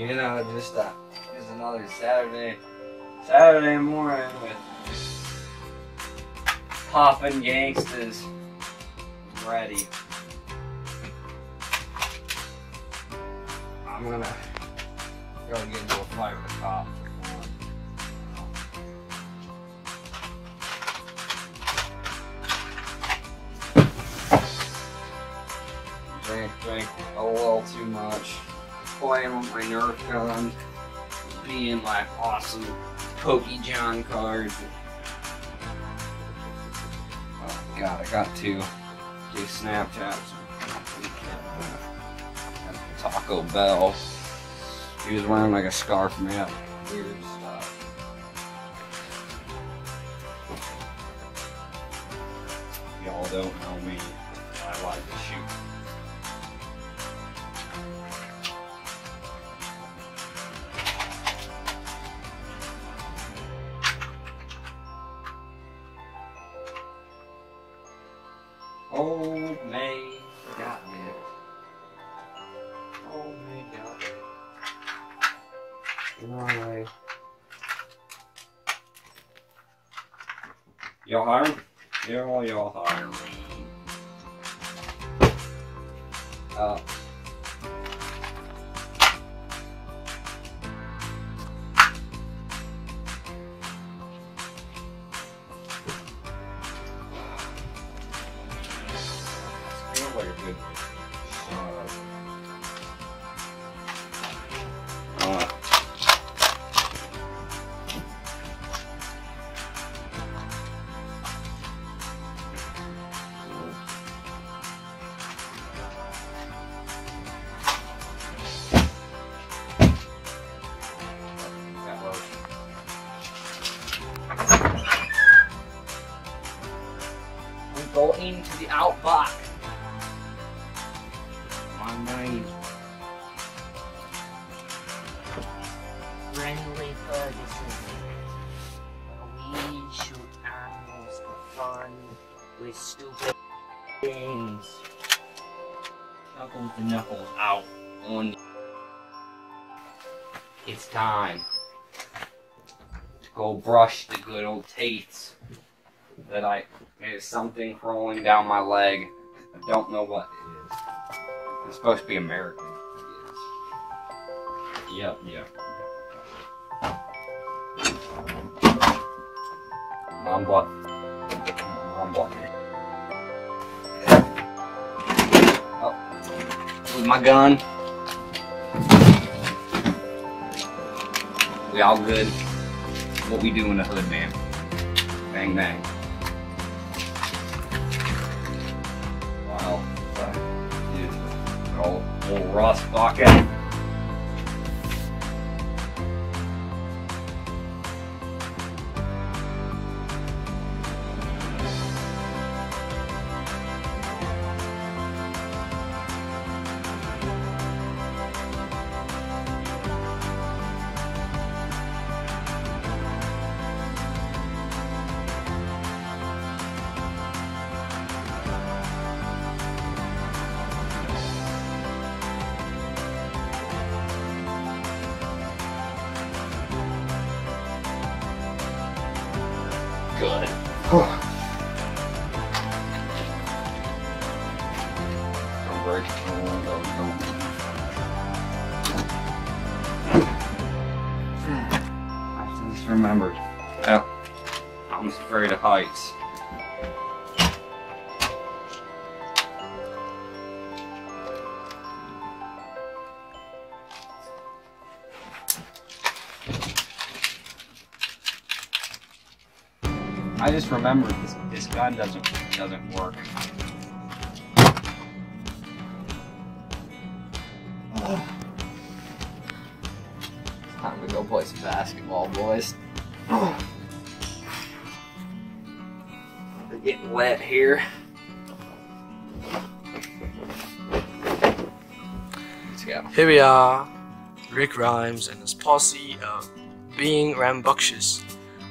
You know, just uh, just another Saturday, Saturday morning with popping gangsters ready. I'm gonna go get into a fight with a cop. Drink, drink a little too much. Playing with my Nerf gun. Being like awesome Pokey John cards. Oh god, I got to do Snapchats. Taco Bell. He was wearing like a scarf of weird stuff. Y'all don't know me. Y'all hire? Yeah, all y'all hire. Uh, feels like a good uh, Friendly Ferguson. We shoot animals for fun with stupid things. Knuckles to knuckles out on. It's time to go brush the good old teeth that I. There's something crawling down my leg. I don't know what it is. It's supposed to be American. Yep, yep. Mom butt. Oh. With my gun. We all good. What we do in the hood, man. Bang bang. Wow. Dude. Old, old Ross bucket. I just remembered this this gun doesn't doesn't work. Time to go play some basketball, boys. We're getting wet here. Let's go. Here we are, Rick Grimes and his posse of being rambunctious,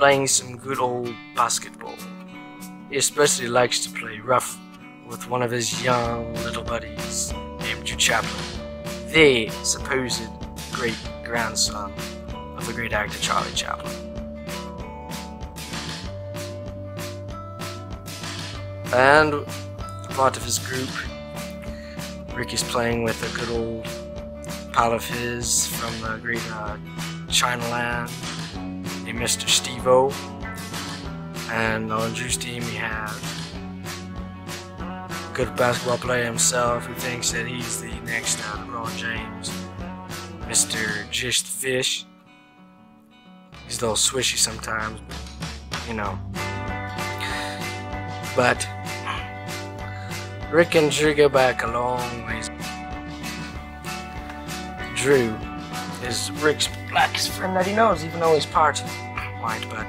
playing some good old basketball. He especially likes to play rough with one of his young little buddies named Joe Chaplin. Their supposed great grandson of the great actor Charlie Chaplin. And part of his group, Ricky's playing with a good old pal of his from the great uh, Chinaland, named Mr. Steve-O. And on Drew's team, we have a good basketball player himself who thinks that he's the next uh, LeBron James, Mr. The Fish. He's a little swishy sometimes, you know. But Rick and Drew go back a long ways. Drew is Rick's blackest friend that he knows, even though he's part white, but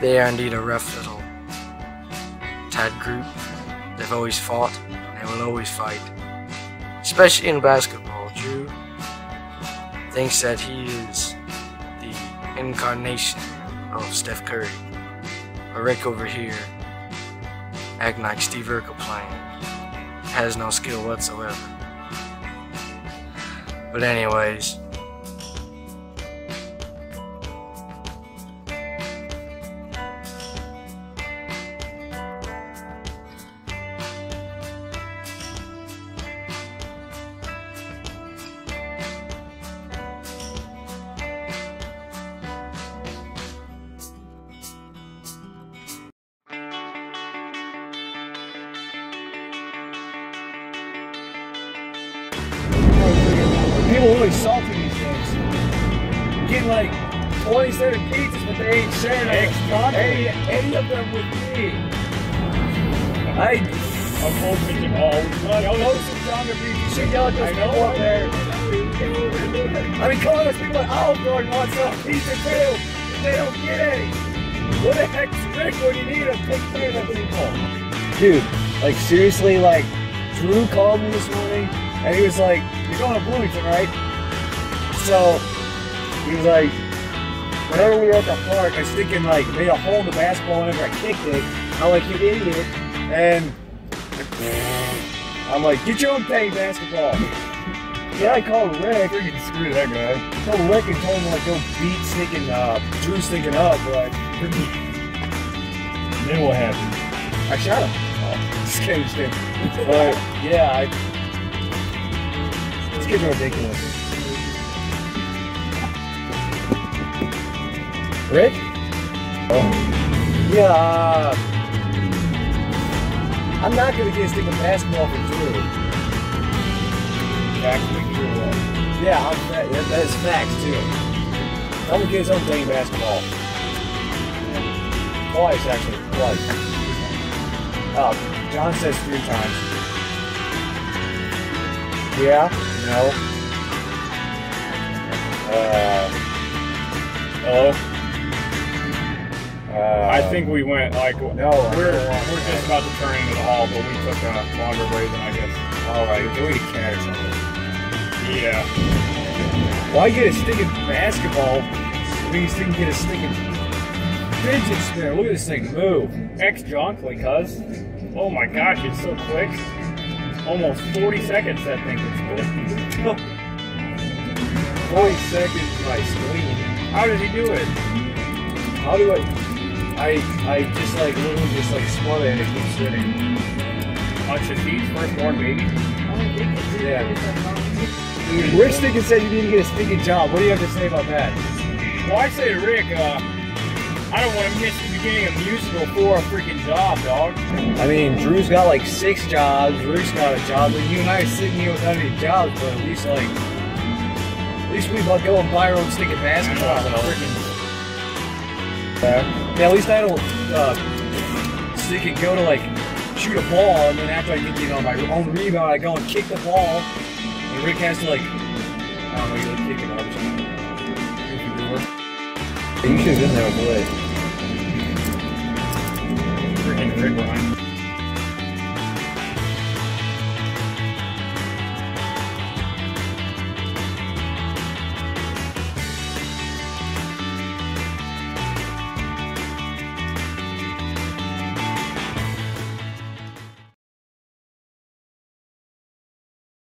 they are indeed a rough little tad group. They've always fought, and they will always fight. Especially in basketball, Drew thinks that he is the incarnation of Steph Curry. But Rick over here, acting like Steve Urkel playing, has no skill whatsoever. But anyways, really salty these days. Getting like 27 pizzas, but they ain't sharing any, any of them with me. I, I'm posting them all. Know some younger people. You should yell at those people up there. I mean, come on, those people at Olive Garden want some pizza too. They don't get any. What the heck's Rick when you need them? Take care of them people. Dude, like seriously, like Drew called me this morning and he was like, "You're going to Bloomington, right?" So he was like, "Whenever we were at the park, I was thinking like made a hole in the basketball whenever I kicked it." I'm like, "You idiot!" And I'm like, "Get your own dang basketball." Yeah, I called Rick. Freaking screw that guy. Told Rick and told him like go beat stinking uh, Drew stinking up, but Then what happened? I shot him. Oh, just kidding, just kidding. But yeah, I. Kids are ridiculous. Rick? Oh. Yeah. Uh, I'm not gonna get a stick of basketball for Drew. Yeah, I'm, that, that that is facts too. Tell the kids I'm playing basketball. Twice, actually, twice. Uh, John says three times. Yeah? No? Uh, Oh, uh, I think we went like No, we're we're just about to turn into the hall, but we took a longer way than I guess. Alright, go eat a cat or something. Yeah. Why get a stick stinking basketball? You can get a stinking fidget spinner. Look at this thing move. X Jonkly, cuz. Oh my gosh, it's so quick. Almost 40 seconds that thing is split. 40 seconds, my spleen. How did he do it? How do I? I I just like literally just like spun it and it keeps spinning. On Shafif's firstborn baby? Yeah. Rick Stickett said you need to get a stinking job. What do you have to say about that? Well, I say to Rick, uh, I don't want to miss the beginning of musical for a freaking job, dog. I mean, Drew's got like six jobs. Rick's got a job. But you and I are sitting here without any jobs. But at least like, at least we about go and buy our own stinking basketball. I know, though. freaking Yeah, at least I don't uh, you can go to like shoot a ball, and then after I get you know my own rebound, I go and kick the ball, and Rick has to like I don't know, you like kick it up or something. You should have been there with Blake. freaking Rick Ryan.